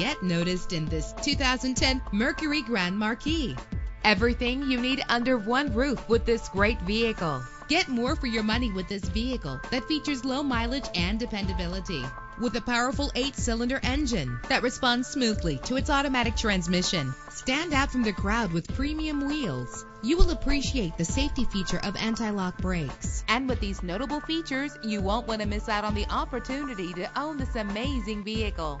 get noticed in this 2010 Mercury Grand Marquis. Everything you need under one roof with this great vehicle. Get more for your money with this vehicle that features low mileage and dependability. With a powerful eight cylinder engine that responds smoothly to its automatic transmission. Stand out from the crowd with premium wheels. You will appreciate the safety feature of anti lock brakes. And with these notable features, you won't want to miss out on the opportunity to own this amazing vehicle.